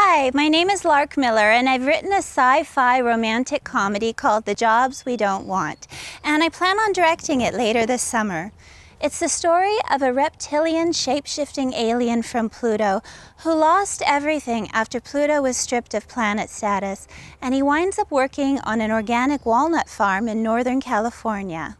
Hi, my name is Larke Miller, and I've written a sci fi romantic comedy called The Jobs We Don't Want, and I plan on directing it later this summer. It's the story of a reptilian shape shifting alien from Pluto who lost everything after Pluto was stripped of planet status, and he winds up working on an organic walnut farm in Northern California.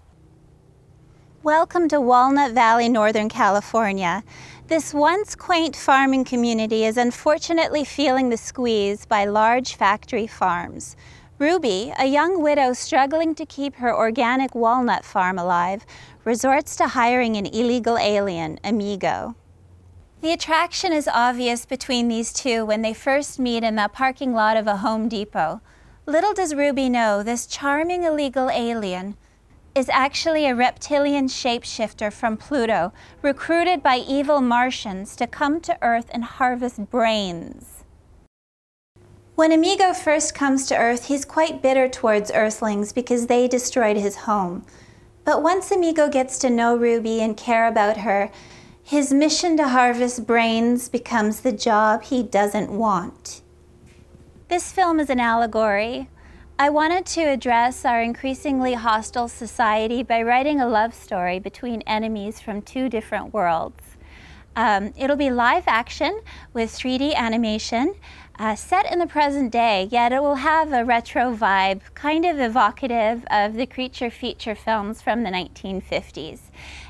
Welcome to Walnut Valley, Northern California. This once quaint farming community is unfortunately feeling the squeeze by large factory farms. Ruby, a young widow struggling to keep her organic walnut farm alive, resorts to hiring an illegal alien, Amigo. The attraction is obvious between these two when they first meet in the parking lot of a Home Depot. Little does Ruby know this charming illegal alien is actually a reptilian shapeshifter from Pluto, recruited by evil Martians to come to Earth and harvest brains. When Amigo first comes to Earth, he's quite bitter towards Earthlings because they destroyed his home. But once Amigo gets to know Ruby and care about her, his mission to harvest brains becomes the job he doesn't want. This film is an allegory I wanted to address our increasingly hostile society by writing a love story between enemies from two different worlds. Um, it'll be live action with 3D animation, uh, set in the present day, yet it will have a retro vibe, kind of evocative of the creature feature films from the 1950s.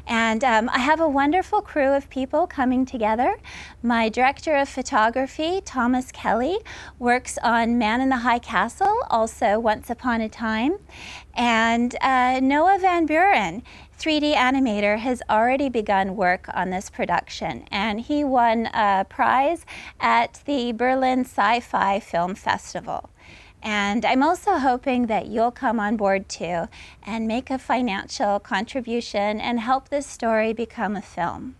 And um, I have a wonderful crew of people coming together. My director of photography, Thomas Kelly, works on Man in the High Castle, also Once Upon a Time. And uh, Noah Van Buren 3D animator has already begun work on this production, and he won a prize at the Berlin Sci Fi Film Festival. And I'm also hoping that you'll come on board too and make a financial contribution and help this story become a film.